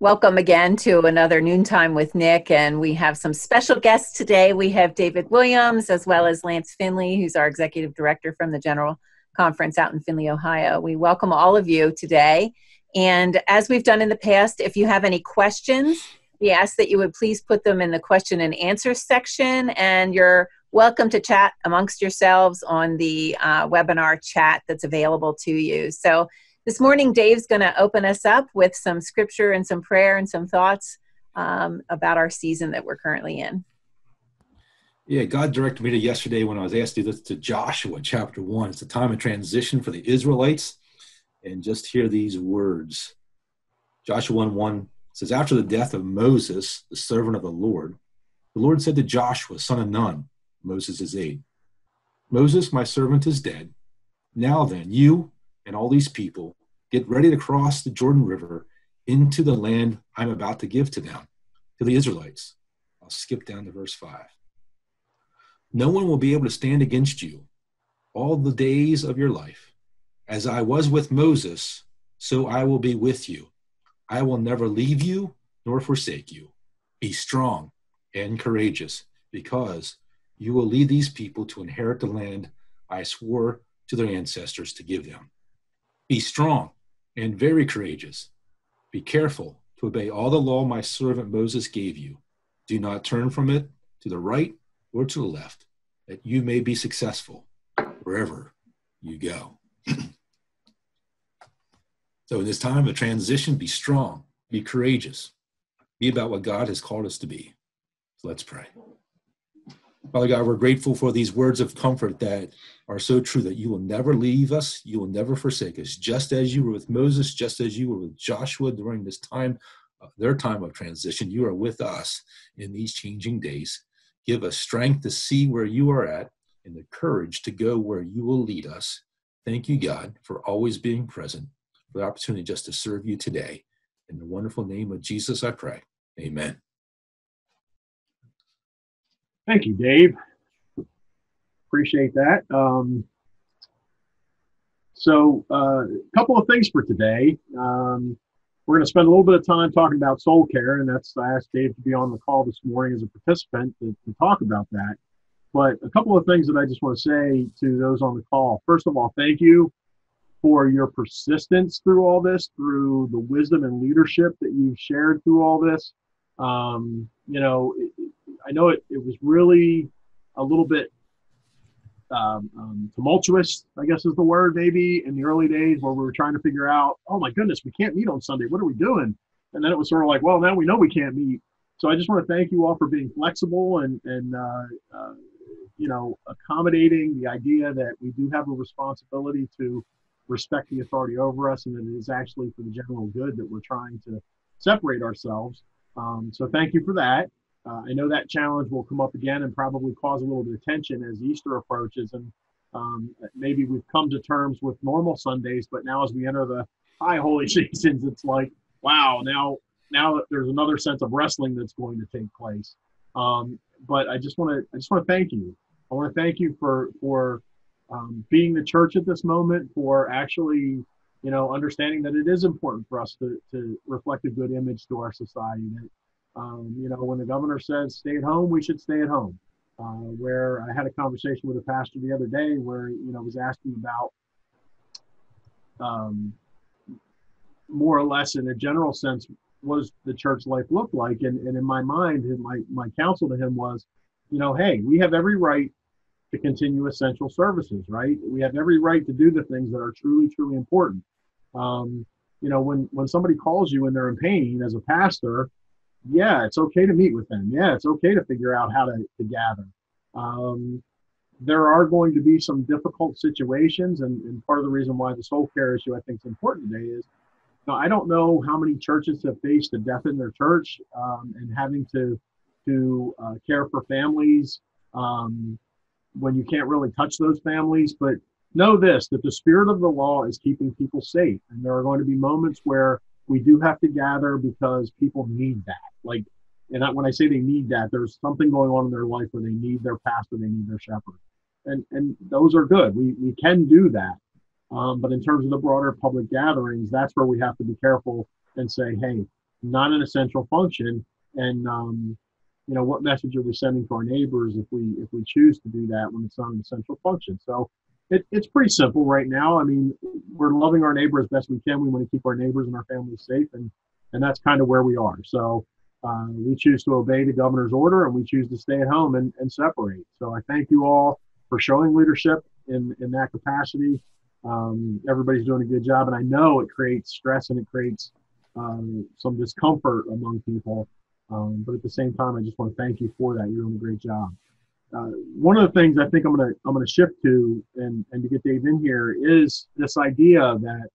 Welcome again to another Noontime with Nick, and we have some special guests today. We have David Williams as well as Lance Finley, who's our executive director from the General Conference out in Findlay, Ohio. We welcome all of you today. And as we've done in the past, if you have any questions, we ask that you would please put them in the question and answer section, and you're welcome to chat amongst yourselves on the uh, webinar chat that's available to you. So this morning, Dave's going to open us up with some scripture and some prayer and some thoughts um, about our season that we're currently in. Yeah, God directed me to yesterday when I was asked to do this to Joshua chapter one. It's a time of transition for the Israelites. And just hear these words. Joshua 1 1 says, After the death of Moses, the servant of the Lord, the Lord said to Joshua, son of Nun, Moses' aide, Moses, my servant, is dead. Now then, you and all these people get ready to cross the Jordan River into the land I'm about to give to them, to the Israelites. I'll skip down to verse 5. No one will be able to stand against you all the days of your life. As I was with Moses, so I will be with you. I will never leave you nor forsake you. Be strong and courageous, because you will lead these people to inherit the land I swore to their ancestors to give them. Be strong and very courageous. Be careful to obey all the law my servant Moses gave you. Do not turn from it to the right or to the left, that you may be successful wherever you go. so, in this time of transition, be strong, be courageous, be about what God has called us to be. So let's pray. Father God, we're grateful for these words of comfort that are so true that you will never leave us, you will never forsake us, just as you were with Moses, just as you were with Joshua during this time, uh, their time of transition. You are with us in these changing days. Give us strength to see where you are at and the courage to go where you will lead us. Thank you, God, for always being present, for the opportunity just to serve you today. In the wonderful name of Jesus, I pray. Amen. Thank you, Dave. Appreciate that. Um, so, a uh, couple of things for today. Um, we're going to spend a little bit of time talking about soul care, and that's I asked Dave to be on the call this morning as a participant to, to talk about that. But a couple of things that I just want to say to those on the call. First of all, thank you for your persistence through all this, through the wisdom and leadership that you've shared through all this. Um, you know, I know it, it was really a little bit um, um, tumultuous, I guess is the word, maybe in the early days where we were trying to figure out, oh my goodness, we can't meet on Sunday. What are we doing? And then it was sort of like, well, now we know we can't meet. So I just want to thank you all for being flexible and, and uh, uh, you know, accommodating the idea that we do have a responsibility to respect the authority over us and that it is actually for the general good that we're trying to separate ourselves. Um, so thank you for that. Uh, I know that challenge will come up again and probably cause a little bit of tension as Easter approaches. And um, maybe we've come to terms with normal Sundays, but now as we enter the high holy seasons, it's like, wow, now now there's another sense of wrestling that's going to take place. Um, but I just want to I just want to thank you. I want to thank you for for um, being the church at this moment, for actually you know understanding that it is important for us to to reflect a good image to our society. That um, you know, when the governor says stay at home, we should stay at home. Uh, where I had a conversation with a pastor the other day where, you know, was asking about um, more or less in a general sense, what does the church life look like? And, and in my mind, my, my counsel to him was, you know, hey, we have every right to continue essential services, right? We have every right to do the things that are truly, truly important. Um, you know, when, when somebody calls you and they're in pain as a pastor, yeah, it's okay to meet with them. Yeah, it's okay to figure out how to, to gather. Um, there are going to be some difficult situations, and, and part of the reason why the soul care issue I think is important today is now, I don't know how many churches have faced the death in their church um, and having to to uh, care for families um, when you can't really touch those families. But know this: that the spirit of the law is keeping people safe, and there are going to be moments where we do have to gather because people need that. Like, and when I say they need that, there's something going on in their life where they need their pastor, they need their shepherd, and and those are good. We we can do that, um, but in terms of the broader public gatherings, that's where we have to be careful and say, hey, not an essential function, and um, you know what message are we sending to our neighbors if we if we choose to do that when it's not an essential function? So it, it's pretty simple right now. I mean, we're loving our neighbor as best we can. We want to keep our neighbors and our families safe, and and that's kind of where we are. So uh, we choose to obey the governor's order, and we choose to stay at home and, and separate. So I thank you all for showing leadership in in that capacity. Um, everybody's doing a good job, and I know it creates stress and it creates um, some discomfort among people. Um, but at the same time, I just want to thank you for that. You're doing a great job. Uh, one of the things I think I'm gonna I'm gonna shift to and and to get Dave in here is this idea that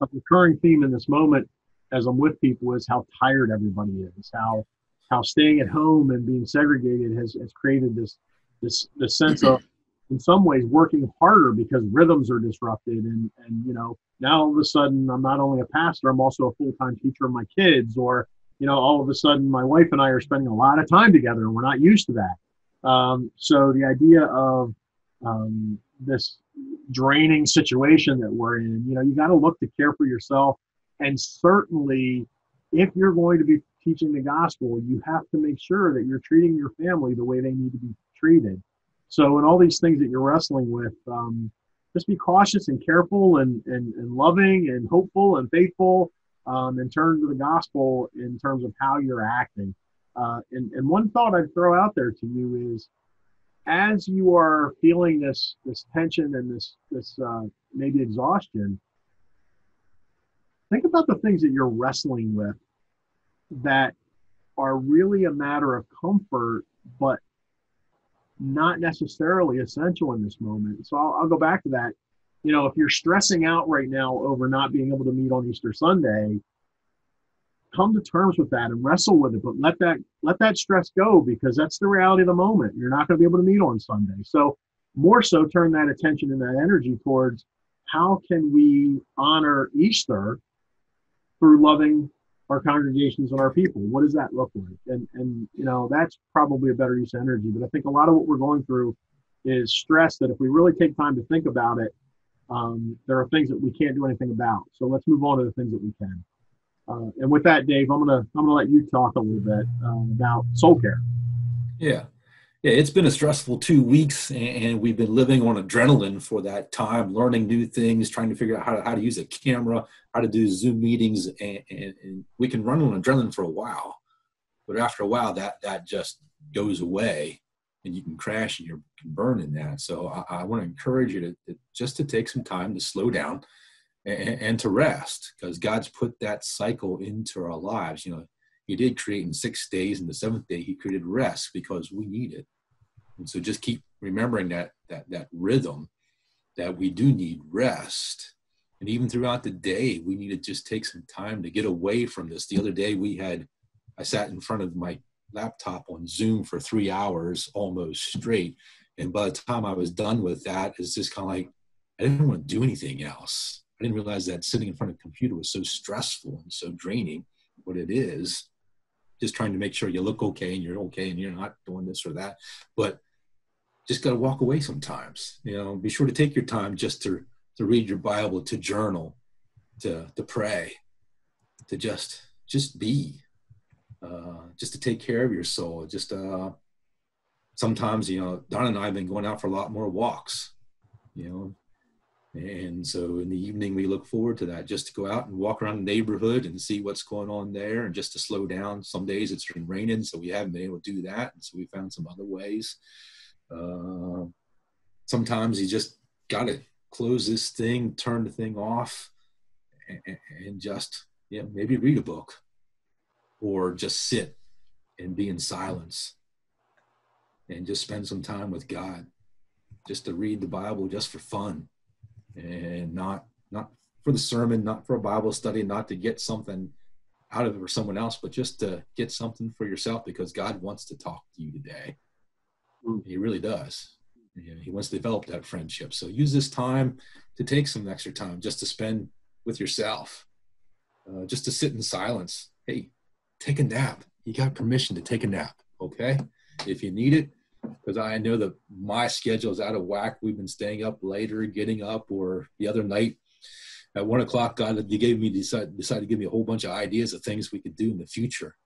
a recurring theme in this moment as I'm with people is how tired everybody is, how how staying at home and being segregated has, has created this this this sense of in some ways working harder because rhythms are disrupted and and you know now all of a sudden I'm not only a pastor I'm also a full-time teacher of my kids or you know all of a sudden my wife and I are spending a lot of time together and we're not used to that um, so the idea of um, this draining situation that we're in you know you got to look to care for yourself and certainly if you're going to be teaching the gospel you have to make sure that you're treating your family the way they need to be treated so, in all these things that you're wrestling with, um, just be cautious and careful and, and, and loving and hopeful and faithful um, and turn to the gospel in terms of how you're acting. Uh, and, and one thought I'd throw out there to you is as you are feeling this, this tension and this, this uh, maybe exhaustion, think about the things that you're wrestling with that are really a matter of comfort, but not necessarily essential in this moment. So I'll, I'll, go back to that. You know, if you're stressing out right now over not being able to meet on Easter Sunday, come to terms with that and wrestle with it. But let that let that stress go because that's the reality of the moment. You're not going to be able to meet on Sunday. So more so, turn that attention and that energy towards how can we honor Easter through loving our congregations and our people. What does that look like? And and you know that's probably a better use of energy. But I think a lot of what we're going through is stress that if we really take time to think about it, um, there are things that we can't do anything about. So let's move on to the things that we can. Uh, and with that, Dave, I'm gonna I'm gonna let you talk a little bit uh, about soul care. Yeah, yeah, it's been a stressful two weeks, and we've been living on adrenaline for that time, learning new things, trying to figure out how to, how to use a camera, how to do Zoom meetings, and, and, and we can run on adrenaline for a while, but after a while, that that just goes away, and you can crash and you can burn in that. So I, I want to encourage you to, to, just to take some time to slow down and, and to rest, because God's put that cycle into our lives. You know, He did create in six days, and the seventh day He created rest because we need it and so just keep remembering that that that rhythm that we do need rest. And even throughout the day, we need to just take some time to get away from this. The other day we had I sat in front of my laptop on Zoom for three hours almost straight. And by the time I was done with that, it's just kind of like I didn't want to do anything else. Didn't realize that sitting in front of a computer was so stressful and so draining. What it is, just trying to make sure you look okay and you're okay and you're not doing this or that. But just got to walk away sometimes. You know, be sure to take your time just to to read your Bible, to journal, to to pray, to just just be, uh, just to take care of your soul. Just uh, sometimes, you know, Don and I have been going out for a lot more walks. You know, and so in the evening, we look forward to that just to go out and walk around the neighborhood and see what's going on there and just to slow down. Some days it's been raining, so we haven't been able to do that. And so we found some other ways. Uh, sometimes you just got to close this thing, turn the thing off, and, and just, yeah, maybe read a book or just sit and be in silence and just spend some time with God, just to read the Bible just for fun and not not for the sermon, not for a Bible study, not to get something out of it for someone else, but just to get something for yourself because God wants to talk to you today. Mm. He really does. He wants to develop that friendship. So use this time to take some extra time just to spend with yourself, uh, just to sit in silence. Hey, take a nap. You got permission to take a nap, okay? If you need it, because I know that my schedule is out of whack. We've been staying up later, getting up, or the other night at one o'clock, God, you gave me decided, decided to give me a whole bunch of ideas of things we could do in the future.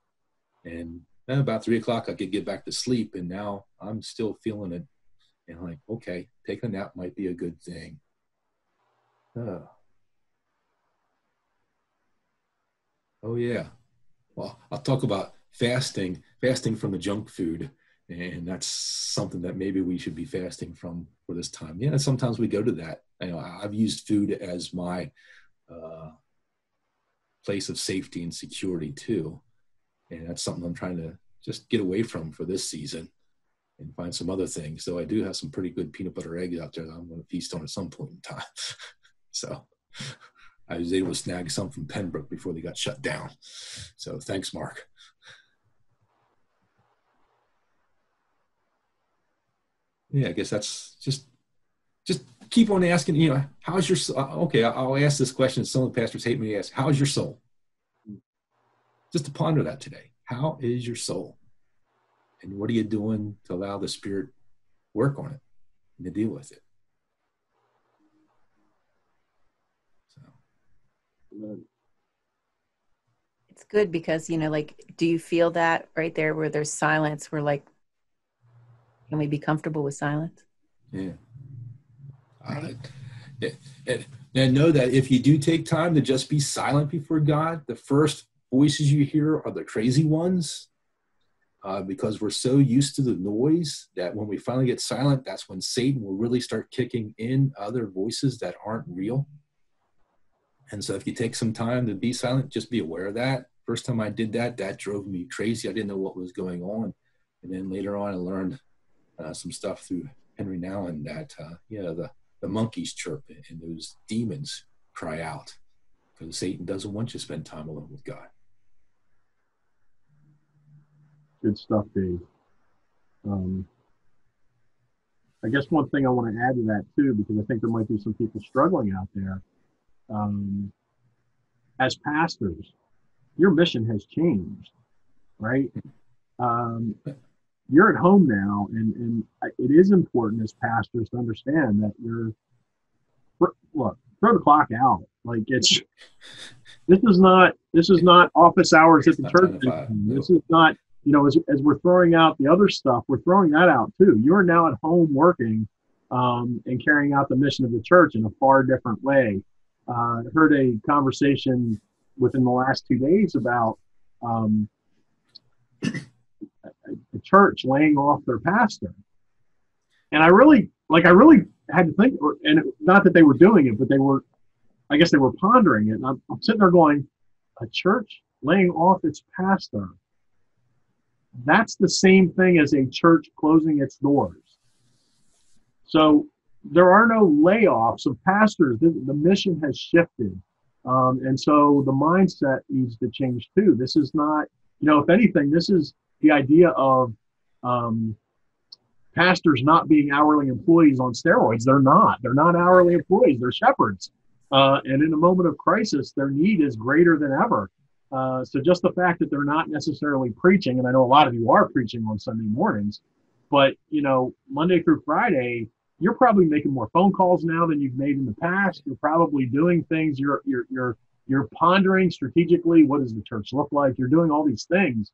And then about three o'clock, I could get back to sleep. And now I'm still feeling it. And I'm like, okay, taking a nap might be a good thing. Uh. Oh, yeah. Well, I'll talk about fasting, fasting from the junk food. And that's something that maybe we should be fasting from for this time. Yeah, sometimes we go to that. You know, I've used food as my uh, place of safety and security too. And that's something I'm trying to just get away from for this season and find some other things. Though I do have some pretty good peanut butter eggs out there that I'm going to feast on at some point in time. so I was able to snag some from Pembroke before they got shut down. So thanks, Mark. Yeah, I guess that's just just keep on asking. You know, how's your uh, okay? I'll ask this question. Some of the pastors hate me to ask. How's your soul? Just to ponder that today. How is your soul? And what are you doing to allow the Spirit work on it and to deal with it? It's good because, you know, like, do you feel that right there where there's silence? We're like, can we be comfortable with silence? Yeah. Right. I, and, and know that if you do take time to just be silent before God, the first voices you hear are the crazy ones. Uh, because we're so used to the noise that when we finally get silent, that's when Satan will really start kicking in other voices that aren't real. And so if you take some time to be silent, just be aware of that. First time I did that, that drove me crazy. I didn't know what was going on. And then later on, I learned uh, some stuff through Henri Nouwen that, uh, you know, the, the monkeys chirp and those demons cry out because Satan doesn't want you to spend time alone with God. Good stuff, Dave. Um, I guess one thing I want to add to that too, because I think there might be some people struggling out there um, as pastors, your mission has changed, right? Um, you're at home now, and, and it is important as pastors to understand that you're look throw the clock out. Like it's this is not this is not office hours at the church. This is not you know as as we're throwing out the other stuff, we're throwing that out too. You're now at home working um, and carrying out the mission of the church in a far different way uh, heard a conversation within the last two days about um, a church laying off their pastor. And I really, like, I really had to think, and it, not that they were doing it, but they were, I guess they were pondering it. And I'm, I'm sitting there going, a church laying off its pastor. That's the same thing as a church closing its doors. So there are no layoffs of pastors. The, the mission has shifted. Um, and so the mindset needs to change too. This is not, you know, if anything, this is the idea of um, pastors not being hourly employees on steroids. They're not. They're not hourly employees. They're shepherds. Uh, and in a moment of crisis, their need is greater than ever. Uh, so just the fact that they're not necessarily preaching, and I know a lot of you are preaching on Sunday mornings, but you know, Monday through Friday, you're probably making more phone calls now than you've made in the past. You're probably doing things. You're you're you're you're pondering strategically what does the church look like. You're doing all these things.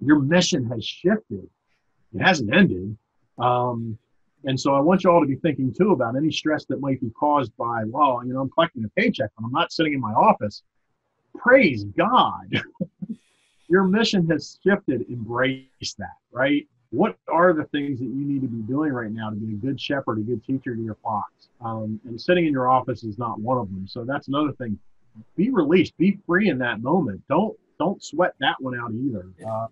Your mission has shifted. It hasn't ended. Um, and so I want you all to be thinking too about any stress that might be caused by, well, you know, I'm collecting a paycheck and I'm not sitting in my office. Praise God. Your mission has shifted. Embrace that, right? what are the things that you need to be doing right now to be a good shepherd, a good teacher to your flocks? Um, and sitting in your office is not one of them. So that's another thing. Be released, be free in that moment. Don't don't sweat that one out either. Um,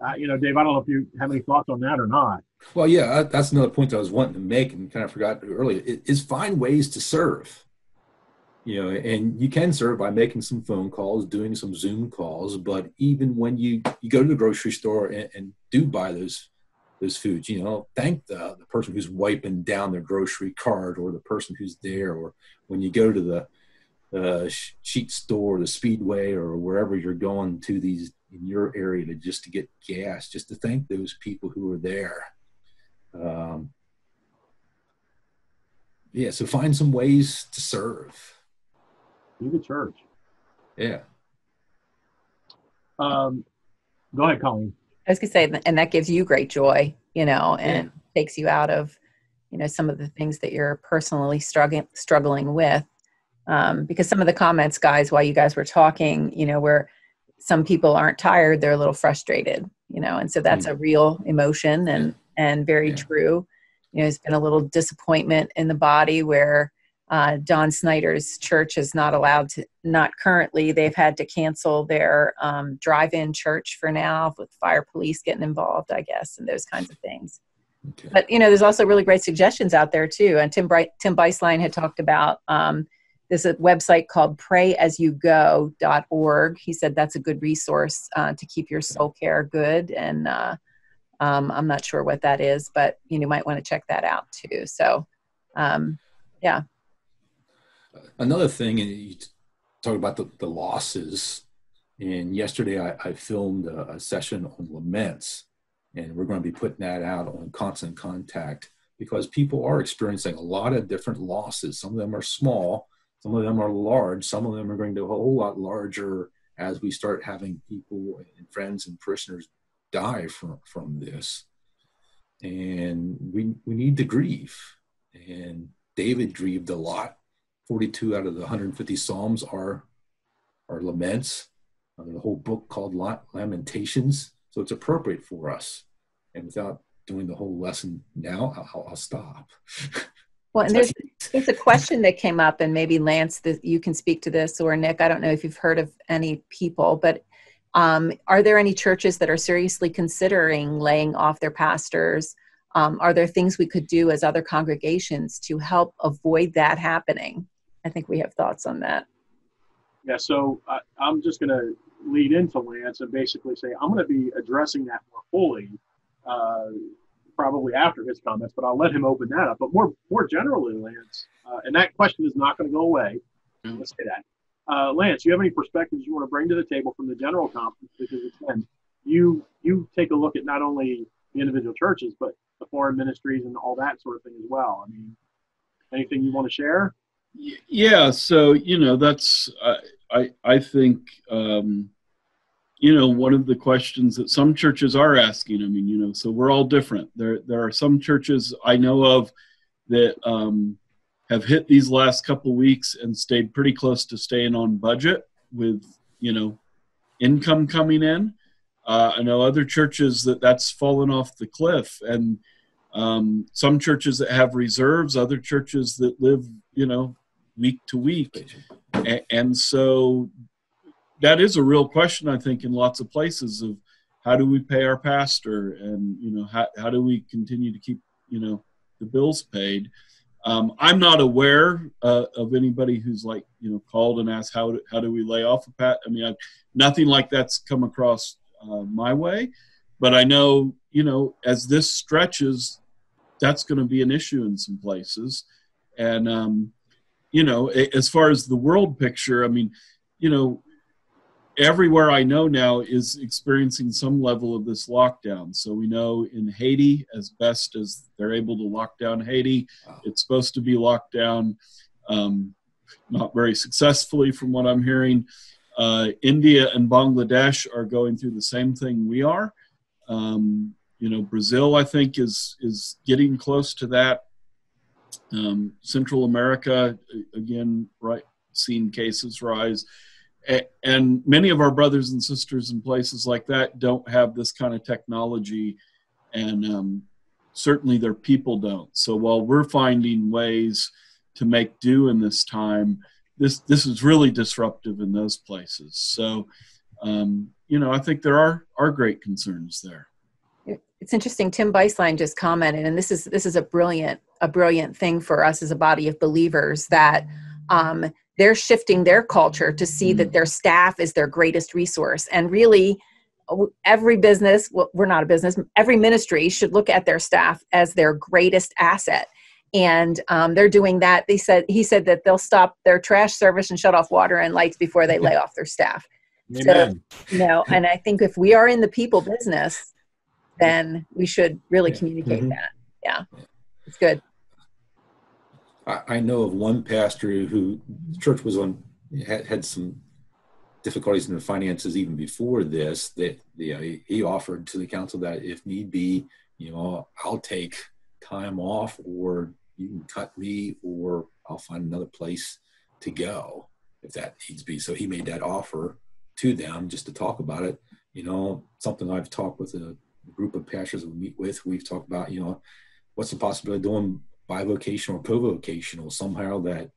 uh, you know, Dave, I don't know if you have any thoughts on that or not. Well, yeah, that's another point that I was wanting to make and kind of forgot earlier. Is find ways to serve you know and you can serve by making some phone calls doing some zoom calls but even when you you go to the grocery store and, and do buy those those foods you know thank the, the person who's wiping down their grocery cart or the person who's there or when you go to the uh, Sheetz store the speedway or wherever you're going to these in your area to just to get gas just to thank those people who are there um, yeah, so find some ways to serve. Be the church. Yeah. Um, go ahead, Colleen. I was gonna say, and that gives you great joy, you know, and yeah. takes you out of, you know, some of the things that you're personally struggling struggling with. Um, because some of the comments, guys, while you guys were talking, you know, where some people aren't tired, they're a little frustrated, you know, and so that's mm. a real emotion and and very yeah. true. You know, there's been a little disappointment in the body where uh, Don Snyder's church is not allowed to, not currently, they've had to cancel their um, drive in church for now with fire police getting involved, I guess, and those kinds of things. Okay. But, you know, there's also really great suggestions out there too. And Tim, Bright, Tim Beislein had talked about um, there's a website called pray-as-you-go.org. He said that's a good resource uh, to keep your soul care good. And uh, um, I'm not sure what that is, but you, know, you might want to check that out too. So, um, yeah another thing, and you talk about the, the losses. And yesterday I, I filmed a, a, session on laments, and we're going to be putting that out on Constant Contact because people are experiencing a lot of different losses. Some of them are small, some of them are large, some of them are going to a whole lot larger as we start having people and friends and parishioners die from, from this. And we, we need to grieve. And David grieved a lot 42 out of the 150 Psalms are, are laments. Uh, the whole book called Lamentations. So it's appropriate for us. And without doing the whole lesson now, I'll, I'll stop. Well, and there's, there's a question that came up, and maybe Lance, that you can speak to this, or Nick. I don't know if you've heard of any people, but um, are there any churches that are seriously considering laying off their pastors? Um, are there things we could do as other congregations to help avoid that happening? I think we have thoughts on that. Yeah, so I, I'm just going to lead into Lance and basically say I'm going to be addressing that more fully, uh, probably after his comments, but I'll let him open that up. But more more generally, Lance, uh, and that question is not going to go away. Mm-hmm. Let's say that. Uh, Lance, you have any perspectives you want to bring to the table from the general conference? Because again, you you take a look at not only the individual churches, but the foreign ministries and all that sort of thing as well. I mean, anything you want to share? Yeah, so you know that's I I, I think um, you know one of the questions that some churches are asking. I mean, you know, so we're all different. There there are some churches I know of that um, have hit these last couple weeks and stayed pretty close to staying on budget with you know income coming in. Uh, I know other churches that that's fallen off the cliff, and um, some churches that have reserves, other churches that live, you know, week to week. And so that is a real question, I think, in lots of places of how do we pay our pastor and, you know, how, how do we continue to keep, you know, the bills paid. Um, I'm not aware uh, of anybody who's like, you know, called and asked how do, how do we lay off a pat. I mean, I've, nothing like that's come across uh, my way, but I know, you know, as this stretches, that's going to be an issue in some places, and um, you know, as far as the world picture, I mean, you know, everywhere I know now is experiencing some level of this lockdown. So we know in Haiti, as best as they're able to lock down Haiti, it's supposed to be locked down, um, not very successfully from what I'm hearing. Uh, India and Bangladesh are going through the same thing we are. Um, you know, Brazil, I think, is is getting close to that. Um, Central America, again, right, seeing cases rise. And many of our brothers and sisters in places like that don't have this kind of technology, and um, certainly their people don't. So while we're finding ways to make do in this time, this this is really disruptive in those places. So, um, you know, I think there are are great concerns there it's interesting tim beislein just commented and this is this is a brilliant a brilliant thing for us as a body of believers that um, they're shifting their culture to see that their staff is their greatest resource and really every business well, we're not a business every ministry should look at their staff as their greatest asset and um, they're doing that they said he said that they'll stop their trash service and shut off water and lights before they lay off their staff Amen. so you know and i think if we are in the people business then we should really communicate mm-hmm. that. Yeah, it's good. I, know of one pastor who the church was on had, had some difficulties in the finances even before this. That you know, he offered to the council that if need be, you know, I'll take time off, or you can cut me, or I'll find another place to go if that needs be. So he made that offer to them just to talk about it. You know, something I've talked with a group of pastors we meet with. We've talked about, you know, what's the possibility of doing bivocational or co-vocational somehow that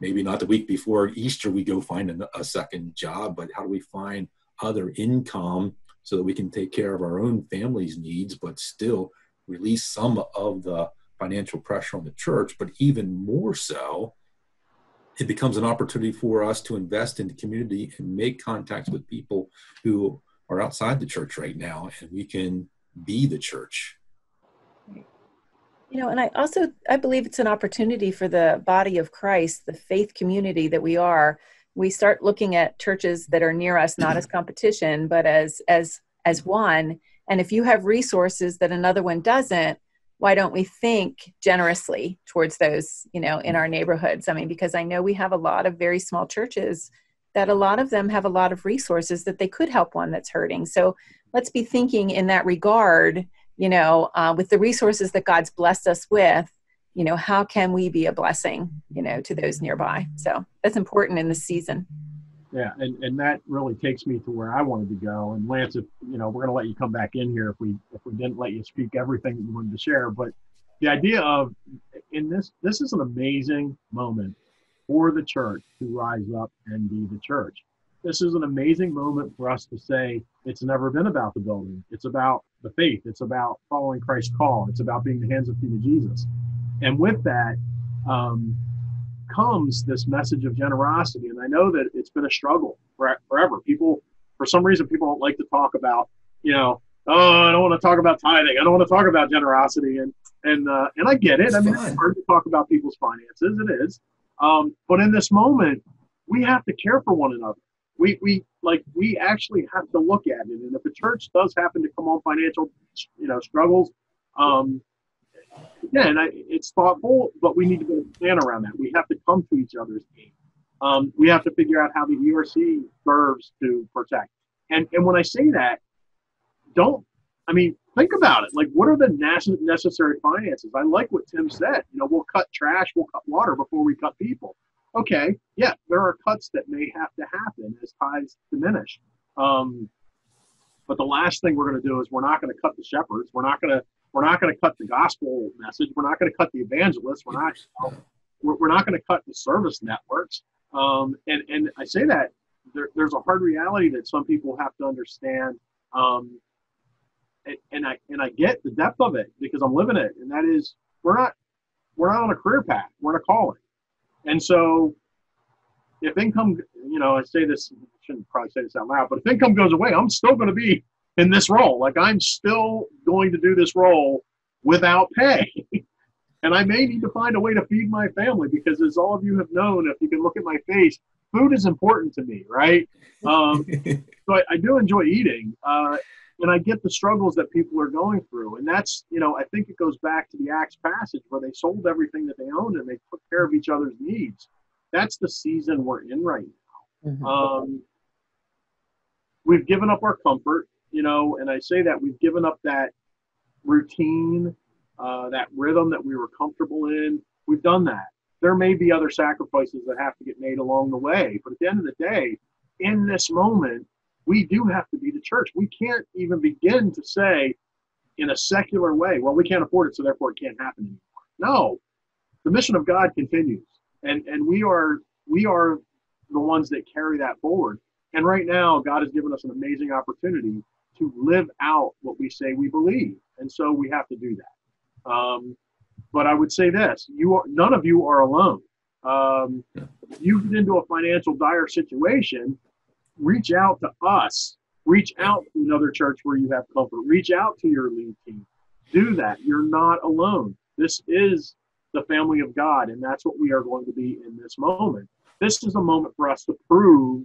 maybe not the week before Easter we go find a, a second job, but how do we find other income so that we can take care of our own family's needs, but still release some of the financial pressure on the church, but even more so, it becomes an opportunity for us to invest in the community and make contacts with people who are outside the church right now, and we can be the church. You know, and I also I believe it's an opportunity for the body of Christ, the faith community that we are. We start looking at churches that are near us not as competition, but as as as one. And if you have resources that another one doesn't, why don't we think generously towards those you know in our neighborhoods i mean because i know we have a lot of very small churches that a lot of them have a lot of resources that they could help one that's hurting so let's be thinking in that regard you know uh, with the resources that god's blessed us with you know how can we be a blessing you know to those nearby so that's important in this season yeah, and, and that really takes me to where I wanted to go. And Lance, if you know, we're going to let you come back in here if we if we didn't let you speak everything that you wanted to share. But the idea of in this this is an amazing moment for the church to rise up and be the church. This is an amazing moment for us to say it's never been about the building. It's about the faith. It's about following Christ's call. It's about being the hands and feet of Jesus. And with that, um, comes this message of generosity. And I know that it's been a struggle for, forever. People, for some reason, people don't like to talk about, you know, oh, I don't want to talk about tithing. I don't want to talk about generosity. And and uh, and I get it. It's I mean, fun. it's hard to talk about people's finances. It is. Um, but in this moment, we have to care for one another. We we like we actually have to look at it. And if a church does happen to come on financial, you know, struggles, um, I, it's thoughtful, but we need to build a plan around that. We have to come to each other's aid. Um, we have to figure out how the ERC serves to protect. And and when I say that, don't I mean think about it. Like, what are the necessary finances? I like what Tim said. You know, we'll cut trash, we'll cut water before we cut people. Okay, yeah, there are cuts that may have to happen as tithes diminish. Um, but the last thing we're going to do is we're not going to cut the shepherds. We're not going to we're not going to cut the gospel message. We're not going to cut the evangelists. We're not. We're, we're not going to cut the service networks. Um, and and I say that there, there's a hard reality that some people have to understand. Um, and, and I and I get the depth of it because I'm living it. And that is we're not we're not on a career path. We're in a calling. And so if income, you know, I say this, I shouldn't probably say this out loud, but if income goes away, I'm still going to be in this role. Like I'm still going to do this role without pay. and I may need to find a way to feed my family because, as all of you have known, if you can look at my face, food is important to me, right? Um, so I, I, do enjoy eating. Uh, and I get the struggles that people are going through. And that's, you know, I think it goes back to the Acts passage where they sold everything that they owned and they took care of each other's needs. That's the season we're in right now. Mm-hmm. Um, we've given up our comfort you know, and I say that we've given up that routine, uh, that rhythm that we were comfortable in. We've done that. There may be other sacrifices that have to get made along the way, but at the end of the day, in this moment, we do have to be the church. We can't even begin to say in a secular way, well, we can't afford it, so therefore it can't happen anymore. No, the mission of God continues, and and we are we are the ones that carry that forward. And right now, God has given us an amazing opportunity to live out what we say we believe. And so we have to do that. Um, but I would say this: you are none of you are alone. Um, you get into a financial dire situation, reach out to us. Reach out to another church where you have comfort. Reach out to your lead team. Do that. You're not alone. This is the family of God, and that's what we are going to be in this moment. This is a moment for us to prove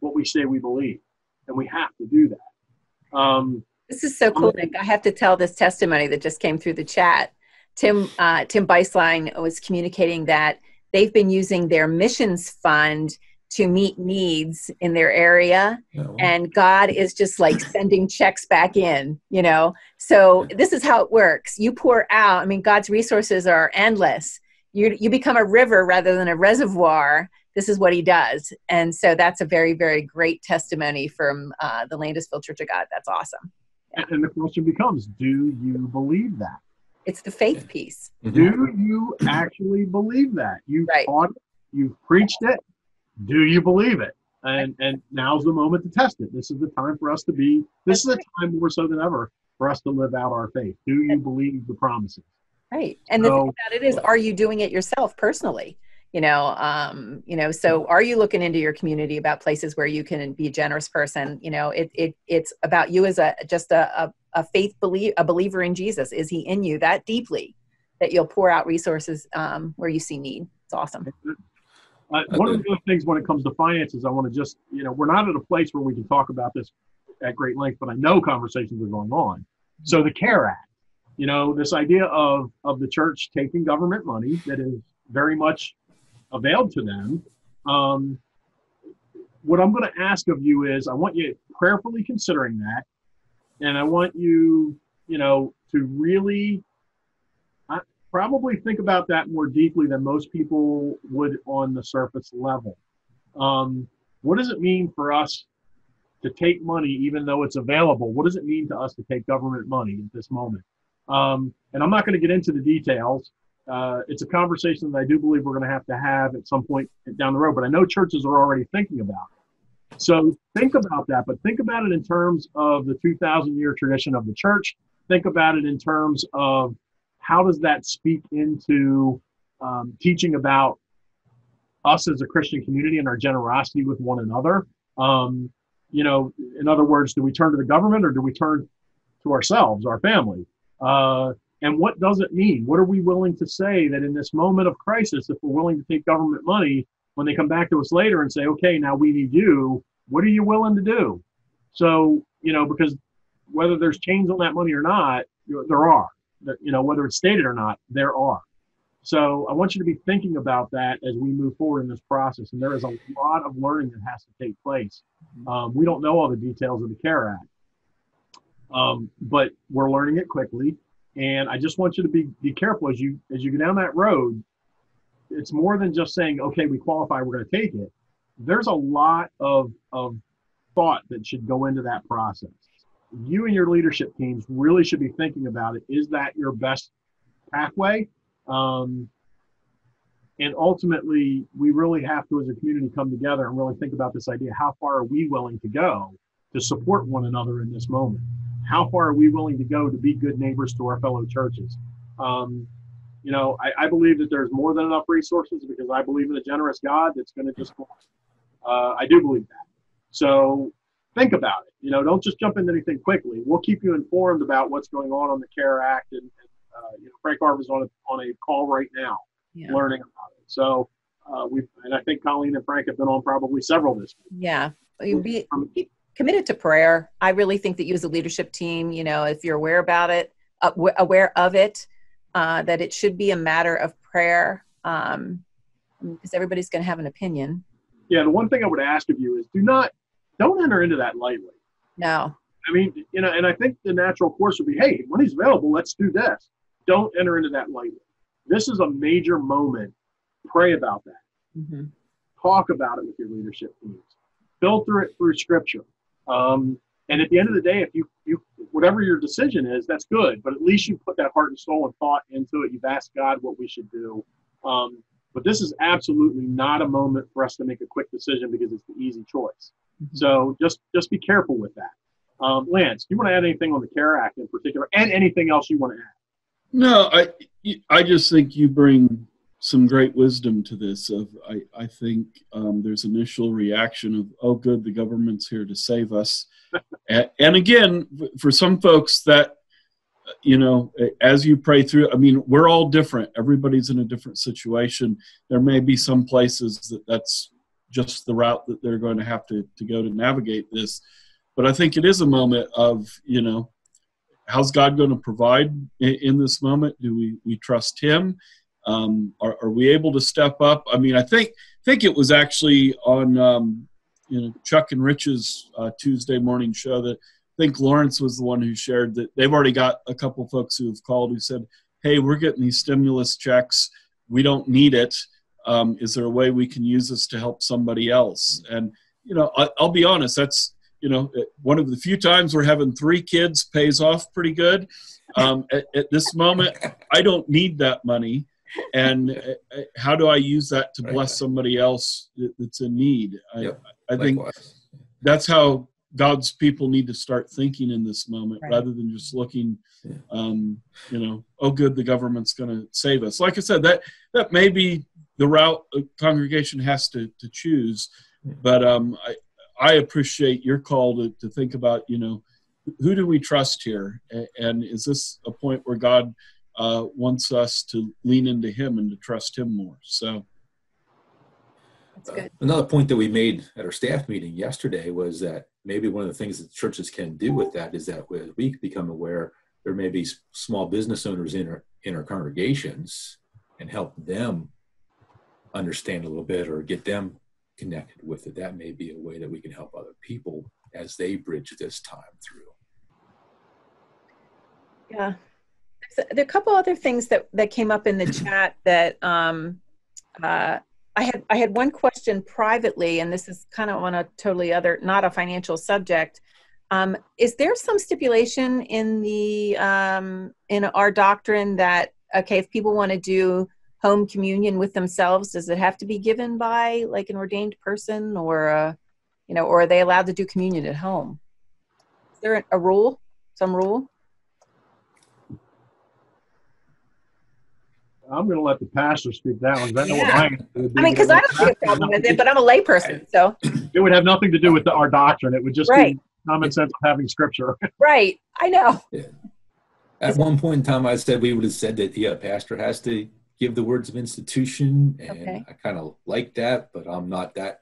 what we say we believe, and we have to do that. Um, this is so cool, Nick. I have to tell this testimony that just came through the chat. Tim uh, Tim Beislein was communicating that they've been using their missions fund to meet needs in their area. Oh. and god is just like sending checks back in you know? So this is how it works. You pour out i mean god's resources are endless. You you become a river rather than a reservoir. This is what he does. And so that's a very very great testimony from uh, the landisville church of god. That's awesome. Yeah. and the question becomes do you believe that? It's the faith piece. Mm-hmm. do you actually believe that? You right. taught it. You preached it do you believe it? And and now's the moment to test it. This is the time for us to be. This is the time more so than ever for us to live out our faith. Do you believe the promises? Right. And so, the thing about it is, are you doing it yourself personally? You know, um, you know. So, are you looking into your community about places where you can be a generous person? You know, it it it's about you as a just a a, a faith believe a believer in Jesus. Is He in you that deeply that you'll pour out resources um, where you see need? It's awesome. Uh, one of the other things when it comes to finances, I want to just, you know, we're not at a place where we can talk about this at great length, but I know conversations are going on. So the CARE Act, you know, this idea of of the church taking government money that is very much availed to them. Um, what I'm going to ask of you is, I want you prayerfully considering that, and I want you, you know, to really probably think about that more deeply than most people would on the surface level. Um, what does it mean for us to take money, even though it's available? What does it mean to us to take government money at this moment? Um, and I'm not going to get into the details. Uh, it's a conversation that I do believe we're going to have to have at some point down the road, but I know churches are already thinking about it. So think about that, but think about it in terms of the 2,000 year tradition of the church. Think about it in terms of how does that speak into um, teaching about us as a Christian community and our generosity with one another? Um, you know, in other words, do we turn to the government or do we turn to ourselves, our family? Uh, and what does it mean? What are we willing to say that in this moment of crisis, if we're willing to take government money, when they come back to us later and say, okay, now we need you, what are you willing to do? So, you know, because whether there's chains on that money or not, there are you know, whether it's stated or not, there are. So I want you to be thinking about that as we move forward in this process. And there is a lot of learning that has to take place. Um, we don't know all the details of the CARE Act, um, but we're learning it quickly. And I just want you to be be careful as you as you go down that road. It's more than just saying, okay, we qualify, we're going to take it. There's a lot of of thought that should go into that process you and your leadership teams really should be thinking about it. Is that your best pathway? Um, and ultimately, we really have to, as a community, come together and really think about this idea. How far are we willing to go to support one another in this moment? How far are we willing to go to be good neighbors to our fellow churches? Um, you know, I, I, believe that there's more than enough resources because I believe in a generous God that's going to just. Uh, I do believe that. So think about it. You know, don't just jump into anything quickly. We'll keep you informed about what's going on on the CARE Act, and, and uh, you know, Frank Harvey's on a, on a call right now, yeah. learning about it. So uh, we and I think Colleen and Frank have been on probably several this week. Yeah, be, be committed to prayer. I really think that you as a leadership team, you know, if you're aware about it, uh, aware of it, uh, that it should be a matter of prayer, um, because everybody's going to have an opinion. Yeah, the one thing I would ask of you is do not don't enter into that lightly. No. I mean, you know, and I think the natural course would be, hey, when he's available, let's do this. Don't enter into that lightly. This is a major moment. Pray about that. Mm-hmm. Talk about it with your leadership teams. Filter it through Scripture. Um, and at the end of the day, if you you whatever your decision is, that's good. But at least you put that heart and soul and thought into it. You've asked God what we should do. Um, but this is absolutely not a moment for us to make a quick decision because it's the easy choice. Mm-hmm. So just just be careful with that. Um, Lance, do you want to add anything on the CARE Act in particular, and anything else you want to add? No, I I just think you bring some great wisdom to this. Of I I think um, there's initial reaction of oh good the government's here to save us, and, and again for some folks that you know as you pray through i mean we're all different everybody's in a different situation there may be some places that that's just the route that they're going to have to, to go to navigate this. But I think it is a moment of, you know, how's God going to provide in, in, this moment? Do we we trust Him? Um, are, are, we able to step up? I mean, I think think it was actually on um, you know Chuck and Rich's uh, Tuesday morning show that think Lawrence was the one who shared that they've already got a couple folks who have called who said, "Hey, we're getting these stimulus checks. We don't need it. Um, is there a way we can use this to help somebody else?" And you know, I, I'll be honest. That's you know one of the few times we're having three kids pays off pretty good. Um, at, at this moment, I don't need that money and uh, uh, how do I use that to bless somebody else that's in need? I, yep. I think that's how God's people need to start thinking in this moment right. rather than just looking, yeah. um, you know, oh, good, the government's going to save us. Like I said, that that may be the route a congregation has to to choose, yeah. but um, I I appreciate your call to to think about, you know, who do we trust here, and is this a point where God uh, wants us to lean into Him and to trust Him more? So uh, another point that we made at our staff meeting yesterday was that maybe one of the things that churches can do with that is that we become aware there may be small business owners in our in our congregations and help them understand a little bit or get them connected with it. That may be a way that we can help other people as they bridge this time through. Yeah. There are a couple other things that, that came up in the chat that um, uh, I had I had one question privately, and this is kind of on a totally other, not a financial subject. Um, is there some stipulation in the um, in our doctrine that okay, if people want to do home communion with themselves, does it have to be given by like an ordained person, or you know, or are they allowed to do communion at home? Is there a rule, some rule? I'm going to let the pastor speak that one. I, yeah. I, I mean, because I don't see a problem with it, but I'm a layperson, so it would have nothing to do with the, our doctrine. It would just right. be common sense of having scripture. right. I know. Yeah. At one point in time, I said we would have said that yeah, pastor has to give the words of institution, and okay. I kind of like that, but I'm not that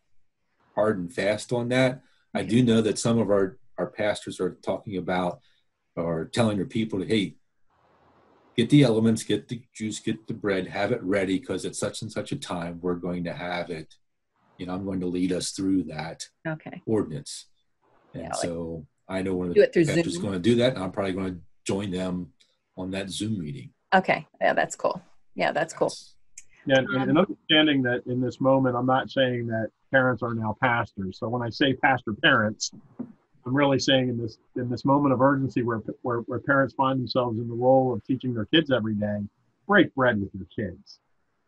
hard and fast on that. I do know that some of our our pastors are talking about or telling their people, to hey, get the elements, get the juice, get the bread, have it ready because at such and such a time we're going to have it. You know, I'm going to lead us through that okay. ordinance. And yeah, so I know one of the pastors is going to do that, and I'm probably going to join them on that Zoom meeting. Okay, yeah, that's cool. Yeah, that's, cool. Yeah, and, and um, understanding that in this moment, I'm not saying that parents are now pastors. So when I say pastor parents, I'm really saying in this in this moment of urgency where, where where parents find themselves in the role of teaching their kids every day, break bread with your kids.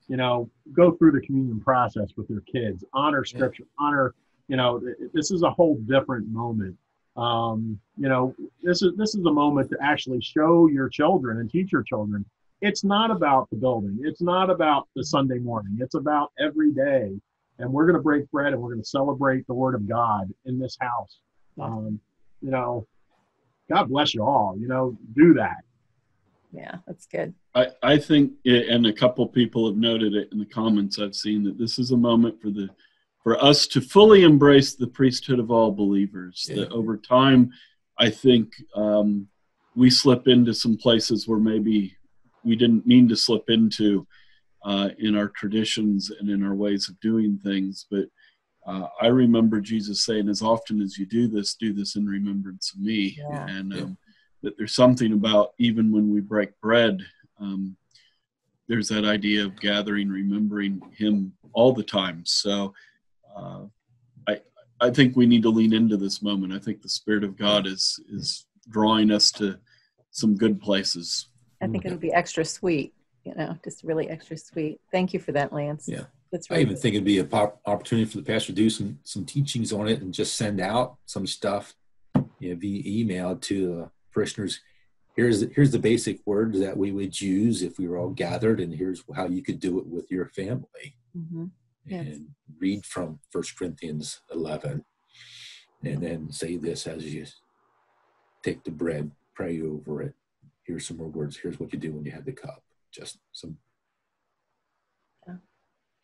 You know, go through the communion process with your kids. Honor Scripture. Yeah. Honor. You know, this is a whole different moment. Um, you know, this is this is a moment to actually show your children and teach your children. It's not about the building. It's not about the Sunday morning. It's about every day. And we're going to break bread and we're going to celebrate the Word of God in this house um, you know, God bless you all. You know, do that. Yeah, that's good. I, I think, and a couple people have noted it in the comments I've seen that this is a moment for the for us to fully embrace the priesthood of all believers. Yeah. That over time, I think um, we slip into some places where maybe we didn't mean to slip into uh, in our traditions and in our ways of doing things, but uh, I remember Jesus saying, "As often as you do this, do this in remembrance of me." Yeah. And um, that there's something about even when we break bread, um, there's that idea of gathering, remembering Him all the time. So, uh, I I think we need to lean into this moment. I think the Spirit of God is is drawing us to some good places. I think it'll be extra sweet. You know, just really extra sweet. Thank you for that, Lance. Yeah. That's right. I even think it'd be an opportunity for the pastor to do some some teachings on it and just send out some stuff you know, via email to the parishioners. Here's the, here's the basic words that we would use if we were all gathered, and here's how you could do it with your family. Mm-hmm. Yes. And read from First Corinthians 11, and then say this as you take the bread, pray over it. Here's some more words. Here's what you do when you have the cup. Just some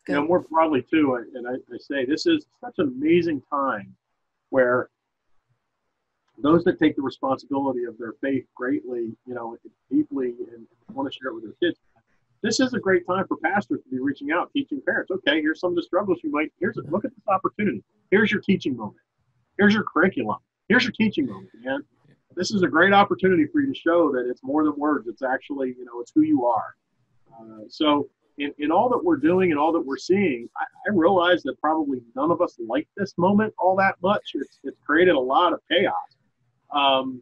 you know, more broadly too, and I, I say this is such an amazing time where those that take the responsibility of their faith greatly, you know, deeply, and want to share it with their kids. This is a great time for pastors to be reaching out, teaching parents. Okay, here's some of the struggles you might. Here's a, look at this opportunity. Here's your teaching moment. Here's your curriculum. Here's your teaching moment, man. This is a great opportunity for you to show that it's more than words. It's actually, you know, it's who you are. Uh, so, in, in all that we're doing and all that we're seeing, I, I realize that probably none of us like this moment all that much. It's, it's created a lot of chaos. Um,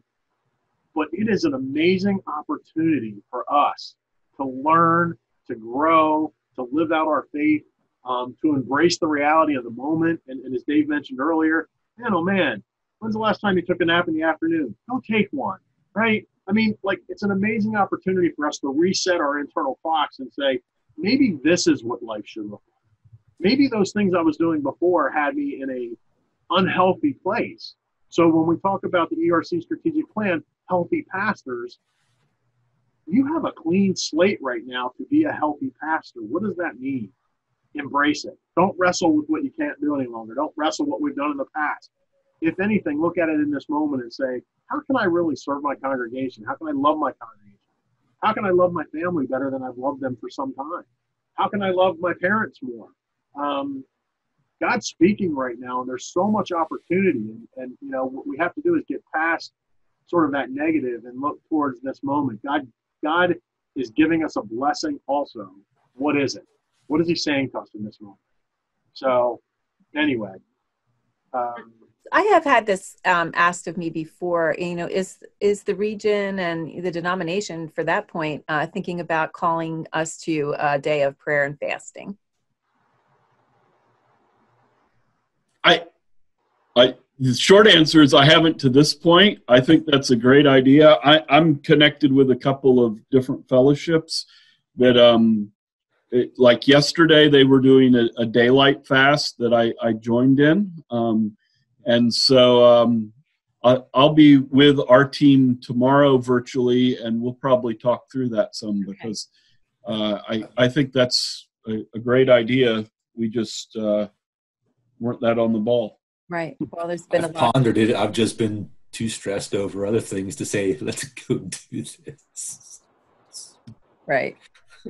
but it is an amazing opportunity for us to learn, to grow, to live out our faith, um, to embrace the reality of the moment. And, and, as Dave mentioned earlier, man, oh man, when's the last time you took a nap in the afternoon? Go take one, right? I mean, like, it's an amazing opportunity for us to reset our internal clocks and say, maybe this is what life should look like. Maybe those things I was doing before had me in a unhealthy place. So when we talk about the ERC strategic plan, healthy pastors, you have a clean slate right now to be a healthy pastor. What does that mean? Embrace it. Don't wrestle with what you can't do any longer. Don't wrestle what we've done in the past. If anything, look at it in this moment and say, how can I really serve my congregation? How can I love my congregation? How can I love my family better than I've loved them for some time? How can I love my parents more? Um, God's speaking right now, and there's so much opportunity. And, and, you know, what we have to do is get past sort of that negative and look towards this moment. God, God is giving us a blessing also. What is it? What is He saying to us in this moment? So, anyway. Um, I have had this um, asked of me before. You know, is is the region and the denomination, for that point, uh, thinking about calling us to a day of prayer and fasting? I, I. The short answer is I haven't to this point. I think that's a great idea. I, I'm connected with a couple of different fellowships that, um, it, like yesterday, they were doing a, a, daylight fast that I, I joined in. Um, and so um, I, will be with our team tomorrow virtually, and we'll probably talk through that some okay. because uh, I, I think that's a, a great idea. We just uh, weren't that on the ball. Right. Well, there's been I've a lot. pondered it. I've just been too stressed over other things to say, let's go do this. Right.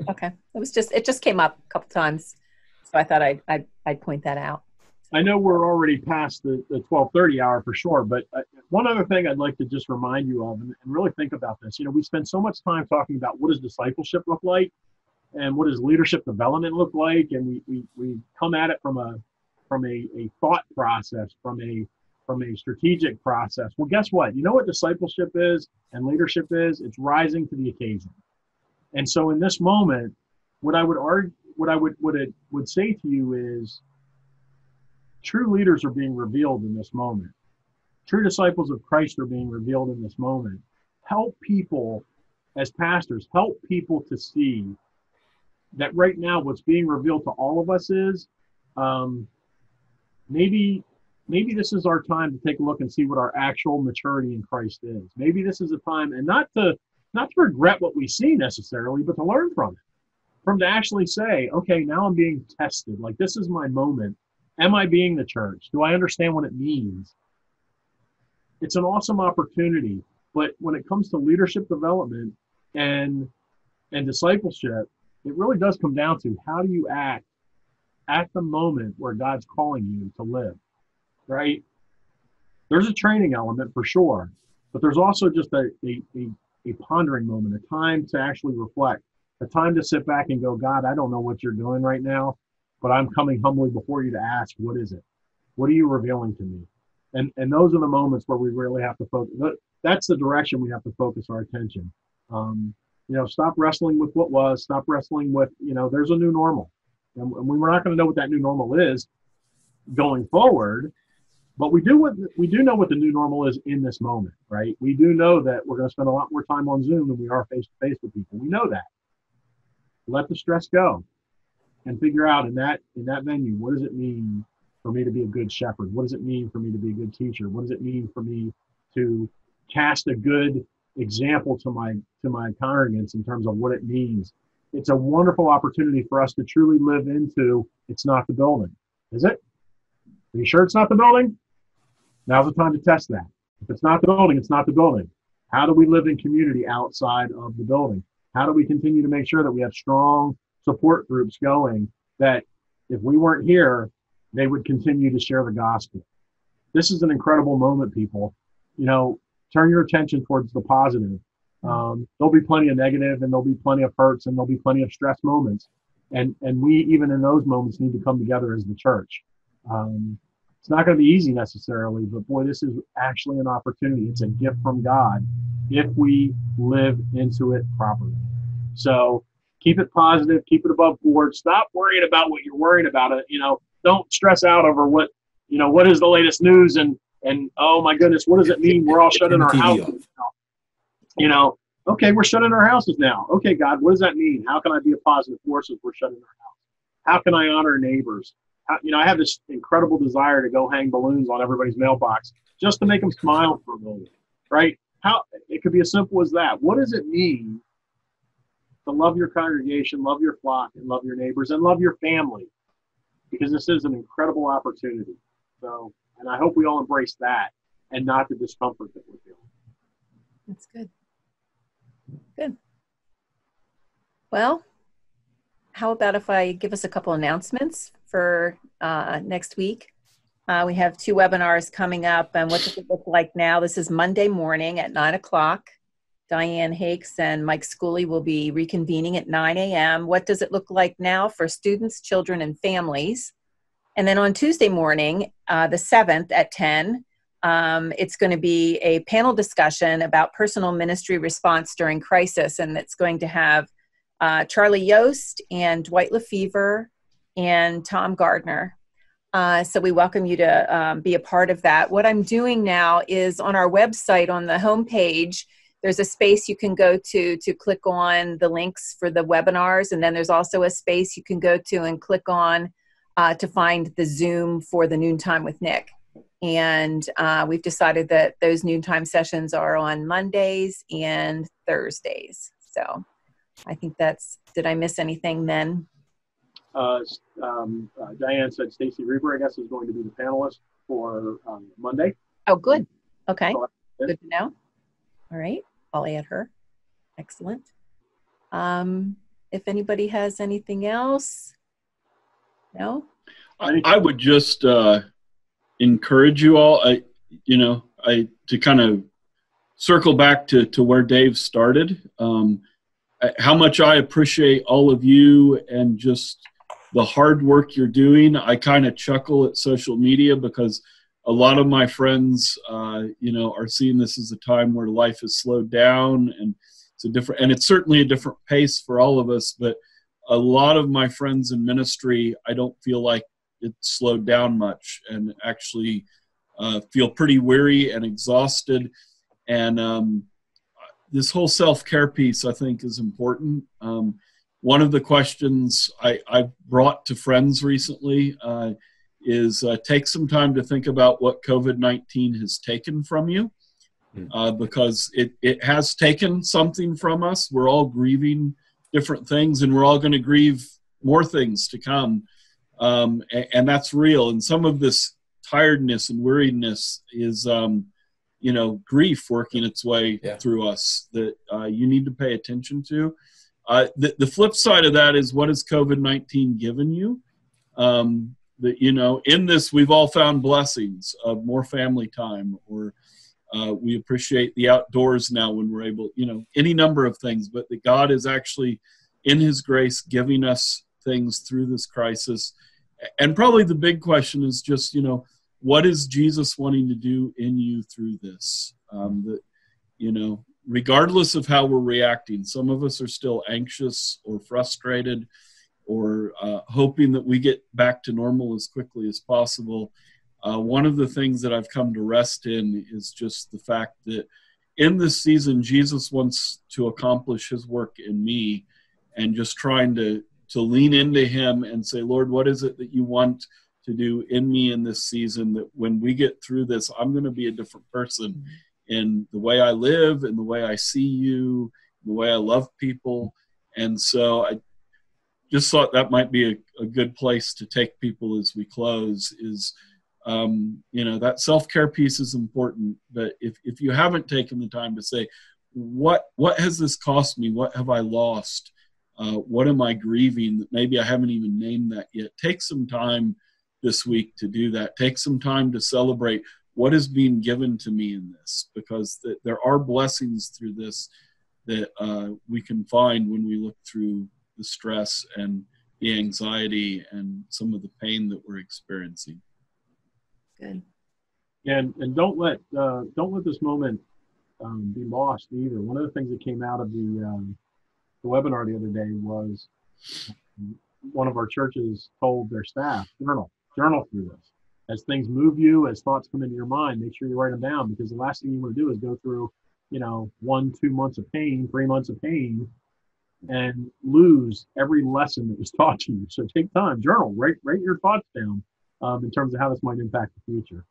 Okay. It was just, it just came up a couple times. So I thought I'd, I'd, I'd point that out. I know we're already past the, the 1230 hour for sure, but uh, one other thing I'd like to just remind you of and, and, really think about this. You know, we spend so much time talking about what does discipleship look like and what does leadership development look like. And we, we, we come at it from a, from a, a thought process, from a, from a strategic process. Well, guess what? You know what discipleship is and leadership is? It's rising to the occasion. And so in this moment, what I would argue, what I would, what it would say to you is, True leaders are being revealed in this moment. True disciples of Christ are being revealed in this moment. Help people, as pastors, help people to see that right now what's being revealed to all of us is um, maybe maybe this is our time to take a look and see what our actual maturity in Christ is. Maybe this is a time, and not to not to regret what we see necessarily, but to learn from it, from to actually say, okay, now I'm being tested. Like this is my moment Am I being the church? Do I understand what it means? It's an awesome opportunity, but when it comes to leadership development and and discipleship, it really does come down to how do you act at the moment where God's calling you to live, right? There's a training element for sure, but there's also just a, a, a, a pondering moment, a time to actually reflect, a time to sit back and go, God, I don't know what you're doing right now but I'm coming humbly before you to ask, what is it? What are you revealing to me? And and those are the moments where we really have to focus. That's the direction we have to focus our attention. Um, you know, stop wrestling with what was. Stop wrestling with you know, there's a new normal, and, and we're not going to know what that new normal is going forward. But we do what we do know what the new normal is in this moment, right? We do know that we're going to spend a lot more time on Zoom than we are face to face with people. We know that. Let the stress go and figure out in that in that venue what does it mean for me to be a good shepherd? What does it mean for me to be a good teacher? What does it mean for me to cast a good example to my to my congregants in terms of what it means? It's a wonderful opportunity for us to truly live into it's not the building. Is it? Are you sure it's not the building? Now's the time to test that. If it's not the building, it's not the building. How do we live in community outside of the building? How do we continue to make sure that we have strong support groups going that if we weren't here, they would continue to share the gospel? This is an incredible moment, people. You know, turn your attention towards the positive. Um, there'll be plenty of negative and there'll be plenty of hurts and there'll be plenty of stress moments. And, and we, even in those moments, need to come together as the church. Um, it's not going to be easy necessarily, but boy, this is actually an opportunity. It's a gift from God if we live into it properly. So keep it positive, keep it above board. Stop worrying about what you're worried about. It you know, don't stress out over what you know what is the latest news and and oh my goodness, what does it mean? We're all shut in our houses. You know, okay, we're shut in our houses now. Okay, God, what does that mean? How can I be a positive force if we're shut in our house? How can I honor neighbors? you know, I have this incredible desire to go hang balloons on everybody's mailbox just to make them smile for a moment, right? How it could be as simple as that. What does it mean to love your congregation, love your flock, and love your neighbors, and love your family? Because this is an incredible opportunity. So, and I hope we all embrace that and not the discomfort that we're feeling. That's good. Good. Well, how about if I give us a couple announcements for uh, next week. Uh, we have two webinars coming up, and what does it look like now? This is Monday morning at 9 o'clock. Diane Hakes and Mike Schooley will be reconvening at 9 a.m. What does it look like now for students, children, and families? And then on Tuesday morning, uh, the 7th at 10, um, it's going to be a panel discussion about personal ministry response during crisis, and it's going to have uh, Charlie Yost and Dwight Lefevre and Tom Gardner. Uh, so we welcome you to um, be a part of that. What I'm doing now is on our website on the homepage, there's a space you can go to to click on the links for the webinars, and then there's also a space you can go to and click on uh, to find the Zoom for the noontime with Nick. And uh, we've decided that those noontime sessions are on Mondays and Thursdays. So I think that's, did I miss anything then? Uh, um, uh, Diane said Stacy Reber, I guess, is going to be the panelist for um, Monday. Oh, good. Okay. Good to know. All right. I'll add her. Excellent. Um, if anybody has anything else, no? I, I would just uh, encourage you all, I, you know, I to kind of circle back to, to where Dave started. Um, how much I appreciate all of you and just the hard work you're doing. I kind of chuckle at social media because a lot of my friends, uh, you know, are seeing this as a time where life has slowed down and it's a different, and it's certainly a different pace for all of us. But a lot of my friends in ministry, I don't feel like it slowed down much, and actually uh, feel pretty weary and exhausted. And um, this whole self care piece, I think, is important. Um, one of the questions I, I brought to friends recently uh, is uh, take some time to think about what COVID 19 has taken from you. Hmm. Uh, because it, it has taken something from us. We're all grieving different things, and we're all going to grieve more things to come. Um, and, and, that's real. And some of this tiredness and weariness is, um, you know, grief working its way yeah. through us that uh, you need to pay attention to. Uh, the, the flip side of that is what has COVID 19 given you? Um, that, you know, in this, we've all found blessings of more family time, or uh, we appreciate the outdoors now when we're able, you know, any number of things, but that God is actually in His grace giving us things through this crisis. And probably the big question is just, you know, what is Jesus wanting to do in you through this? Um, that, you know, regardless of how we're reacting. Some of us are still anxious or frustrated or uh, hoping that we get back to normal as quickly as possible. Uh, one of the things that I've come to rest in is just the fact that in this season, Jesus wants to accomplish his work in me and just trying to, to lean into him and say, Lord, what is it that you want to do in me in this season that when we get through this, I'm going to be a different person. Mm-hmm in the way I live, in the way I see you, in the way I love people. And so I just thought that might be a, a good place to take people as we close is um, you know that self-care piece is important but if, if you haven't taken the time to say what what has this cost me? What have i lost? Uh, what am i grieving that maybe i haven't even named that yet? Take some time this week to do that. Take some time to celebrate what is being given to me in this because th- there are blessings through this that uh, we can find when we look through the stress and the anxiety and some of the pain that we're experiencing Good. And and don't let uh, don't let this moment um, be lost either. One of the things that came out of the um, the webinar the other day was one of our churches told their staff journal journal through this. As things move you, as thoughts come into your mind, make sure you write them down because the last thing you want to do is go through, you know, one, two months of pain, three months of pain, and lose every lesson that was taught to you. So take time, journal, write write your thoughts down um, in terms of how this might impact the future.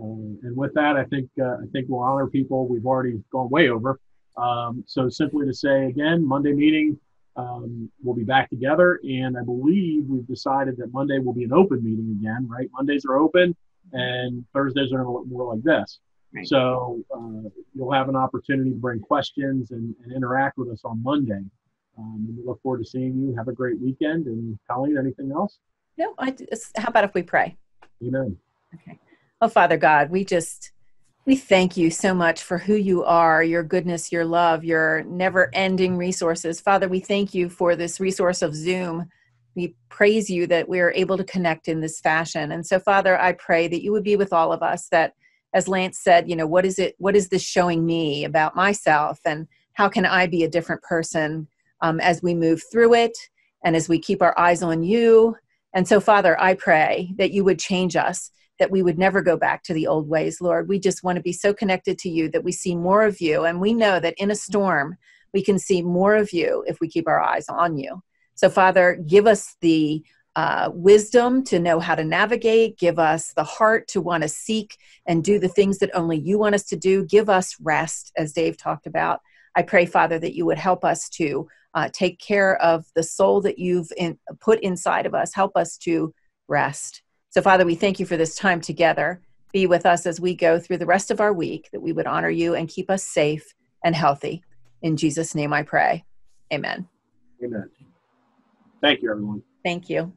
Um, and with that, I think uh, I think we'll honor people. We've already gone way over. Um, so simply to say again, Monday meeting, um, we'll be back together, and I believe we've decided that Monday will be an open meeting again. Right? Mondays are open, and Thursdays are going to look more like this. Right. So uh, you'll have an opportunity to bring questions and, and interact with us on Monday. Um, we look forward to seeing you. Have a great weekend. And Colleen, anything else? No, I how about if we pray? Amen. Okay. Oh, Father God, we just, we thank you so much for who you are, your goodness, your love, your never ending resources. Father, we thank you for this resource of Zoom. We praise you that we are able to connect in this fashion. And so, Father, I pray that you would be with all of us, that as Lance said, you know, what is it, what is this showing me about myself and how can I be a different person um, as we move through it and as we keep our eyes on you and so, Father, I pray that you would change us, that we would never go back to the old ways, Lord. We just want to be so connected to you that we see more of you. And we know that in a storm, we can see more of you if we keep our eyes on you. So, Father, give us the uh, wisdom to know how to navigate. Give us the heart to want to seek and do the things that only you want us to do. Give us rest, as Dave talked about. I pray, Father, that you would help us to uh, take care of the soul that you've in, put inside of us. Help us to rest. So, Father, we thank you for this time together. Be with us as we go through the rest of our week, that we would honor you and keep us safe and healthy. In Jesus' name I pray. Amen. Amen. Thank you, everyone. Thank you.